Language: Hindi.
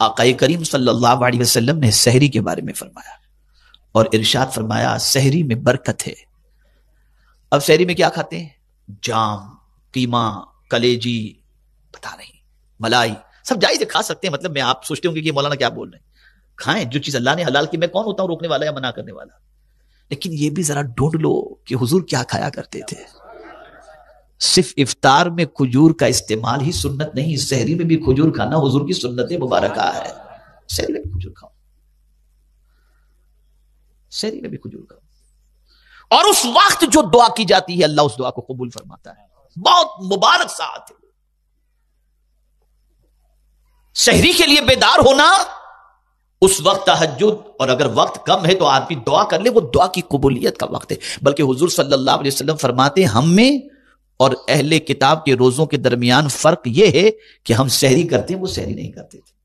आकाई करीम सल्लल्लाहु अलैहि वसल्लम ने सहरी के बारे में फरमाया और इरशाद फरमाया सहरी में बरकत है। अब सहरी में क्या खाते हैं? जाम, कीमा, कलेजी, पता नहीं, मलाई, सब जायज़ खा सकते हैं मतलब मैं, आप सोचते होंगे कि मौलाना क्या बोल रहे हैं। खाएँ, जो चीज़ अल्लाह ने हलाल की, मैं कौन होता हूँ रोकने वाला या मना करने वाला? लेकिन ये भी जरा ढूंढ लो कि हुजूर क्या खाया करते थे। सिर्फ़ इफ्तार में खजूर का इस्तेमाल ही सुन्नत नहीं, शहरी में भी खजूर खाना हुजूर की सुन्नत मुबारक है। शहरी में भी खजूर खाओ। शहरी में भी खजूर खाओ। और उस वक्त जो दुआ की जाती है, अल्लाह उस दुआ को कबूल फरमाता है। बहुत मुबारक साथ है। शहरी के लिए बेदार होना उस वक्त तहजुद और अगर वक्त कम है तो आदमी दुआ कर ले, वो दुआ की कबूलियत का वक्त है। बल्कि हुजूर सल्लल्लाहु अलैहि वसल्लम फरमाते हम में और अहले किताब के रोजों के दरमियान फ़र्क यह है कि हम शहरी करते हैं, वो शहरी नहीं करते थे।